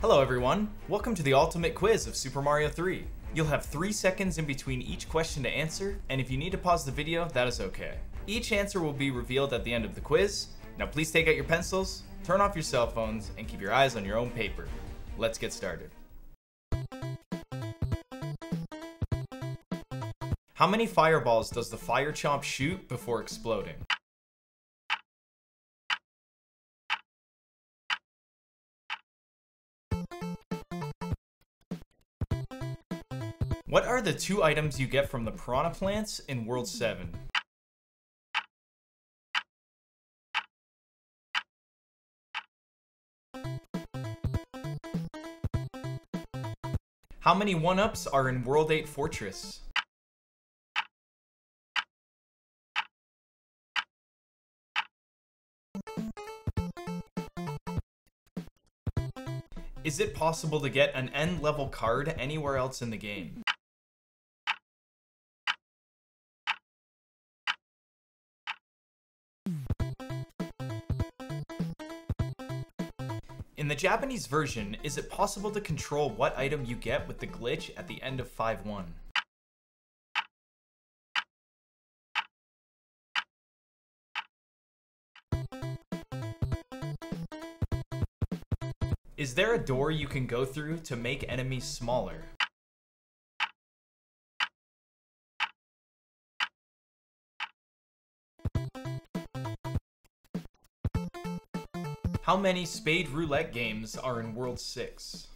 Hello everyone, welcome to the ultimate quiz of Super Mario 3. You'll have 3 seconds in between each question to answer, and if you need to pause the video, that is okay. Each answer will be revealed at the end of the quiz. Now please take out your pencils, turn off your cell phones, and keep your eyes on your own paper. Let's get started. How many fireballs does the Fire Chomp shoot before exploding? What are the two items you get from the piranha plants in World 7? How many 1-ups are in World 8 Fortress? Is it possible to get an end level card anywhere else in the game? Japanese version, is it possible to control what item you get with the glitch at the end of 5-1? Is there a door you can go through to make enemies smaller? How many Spade Roulette games are in World 6?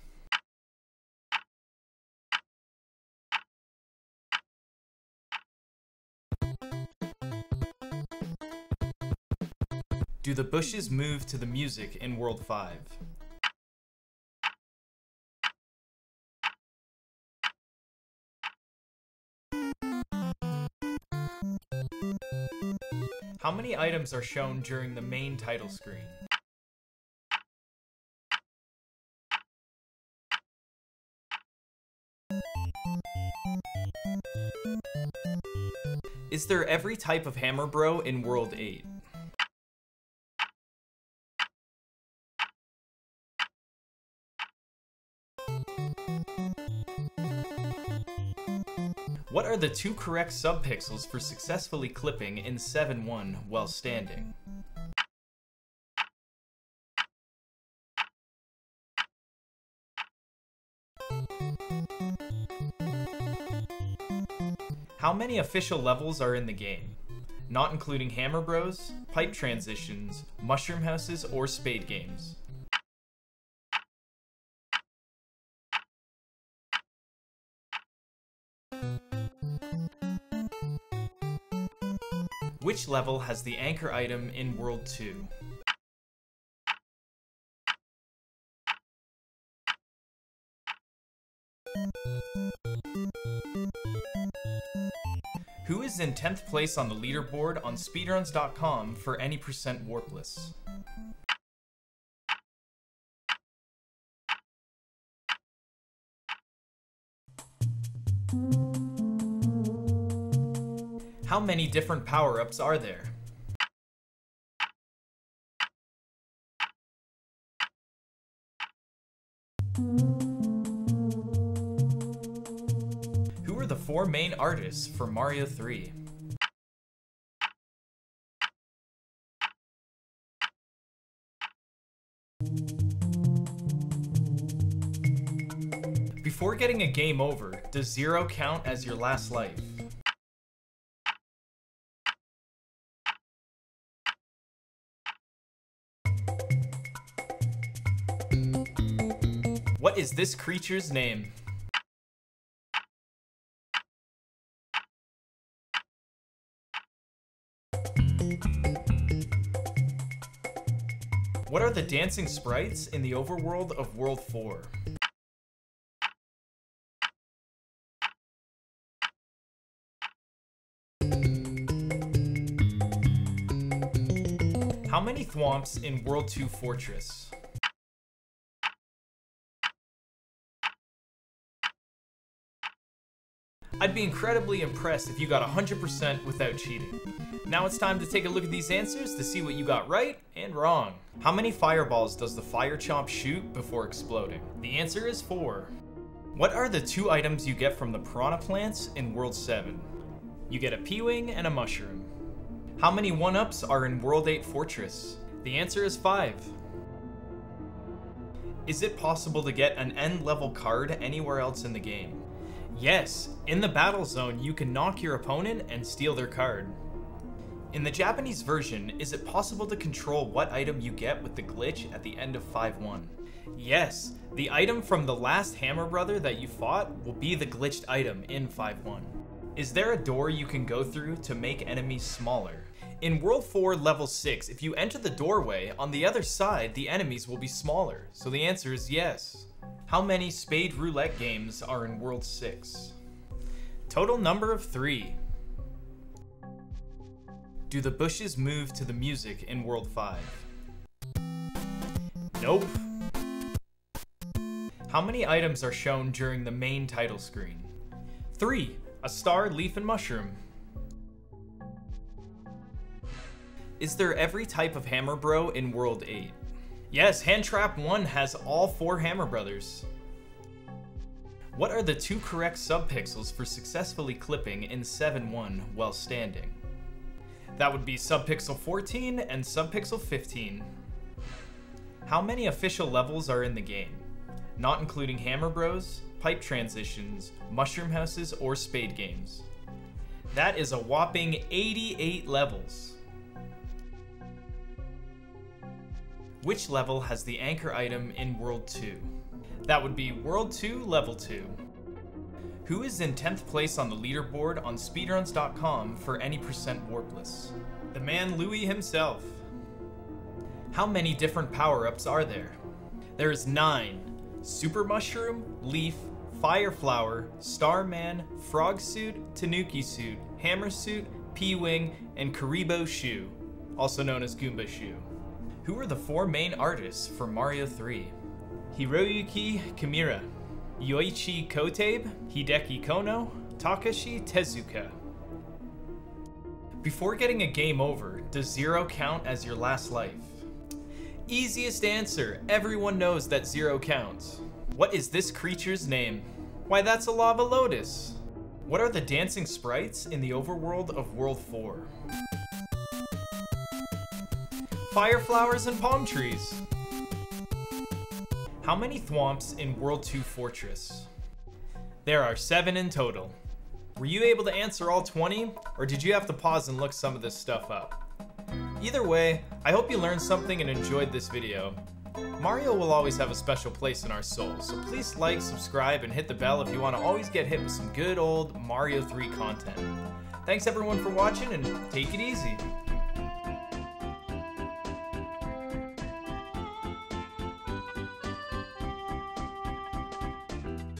Do the bushes move to the music in World 5? How many items are shown during the main title screen? Is there every type of Hammer Bro in World 8? What are the two correct subpixels for successfully clipping in 7-1 while standing? How many official levels are in the game? Not including Hammer Bros, Pipe Transitions, Mushroom Houses, or Spade Games. Which level has the anchor item in World 2? Who is in 10th place on the leaderboard on speedruns.com for any percent warpless? How many different power-ups are there? Who are four main artists for Mario 3? Before getting a game over, does zero count as your last life? What is this creature's name? What are the dancing sprites in the overworld of World 4? How many thwomps in World 2 Fortress? I'd be incredibly impressed if you got 100% without cheating. Now it's time to take a look at these answers to see what you got right and wrong. How many fireballs does the fire chomp shoot before exploding? The answer is 4. What are the two items you get from the piranha plants in World 7? You get a P-Wing and a mushroom. How many 1-ups are in World 8 Fortress? The answer is 5. Is it possible to get an end level card anywhere else in the game? Yes, in the battle zone you can knock your opponent and steal their card. In the Japanese version, is it possible to control what item you get with the glitch at the end of 5-1? Yes, the item from the last Hammer Brother that you fought will be the glitched item in 5-1. Is there a door you can go through to make enemies smaller? In World 4 Level 6, if you enter the doorway, on the other side, the enemies will be smaller, so the answer is yes. How many Spade Roulette games are in World 6? Total number of 3. Do the bushes move to the music in World 5? Nope. How many items are shown during the main title screen? 3. A star, leaf, and mushroom. Is there every type of Hammer Bro in World 8? Yes, Hand Trap 1 has all four Hammer Brothers. What are the two correct subpixels for successfully clipping in 7-1 while standing? That would be subpixel 14 and subpixel 15. How many official levels are in the game? Not including Hammer Bros, Pipe Transitions, Mushroom Houses, or Spade Games. That is a whopping 88 levels. Which level has the anchor item in World 2? That would be World 2, Level 2. Who is in 10th place on the leaderboard on speedruns.com for any percent warpless? The man Louis himself. How many different power-ups are there? There is 9. Super Mushroom, Leaf, Fire Flower, Starman, Frog Suit, Tanuki Suit, Hammer Suit, P-Wing, and Kuribo Shoe, also known as Goomba Shoe. Who are the four main artists for Mario 3? Hiroyuki Kimura, Yoichi Kotabe, Hideki Konno, Takashi Tezuka. Before getting a game over, does zero count as your last life? Easiest answer, everyone knows that zero counts. What is this creature's name? Why that's a lava lotus. What are the dancing sprites in the overworld of World 4? Fire flowers and palm trees. How many thwomps in World 2 Fortress? There are 7 in total. Were you able to answer all 20, or did you have to pause and look some of this stuff up? Either way, I hope you learned something and enjoyed this video. Mario will always have a special place in our souls, so please like, subscribe, and hit the bell if you want to always get hit with some good old Mario 3 content. Thanks everyone for watching, and take it easy.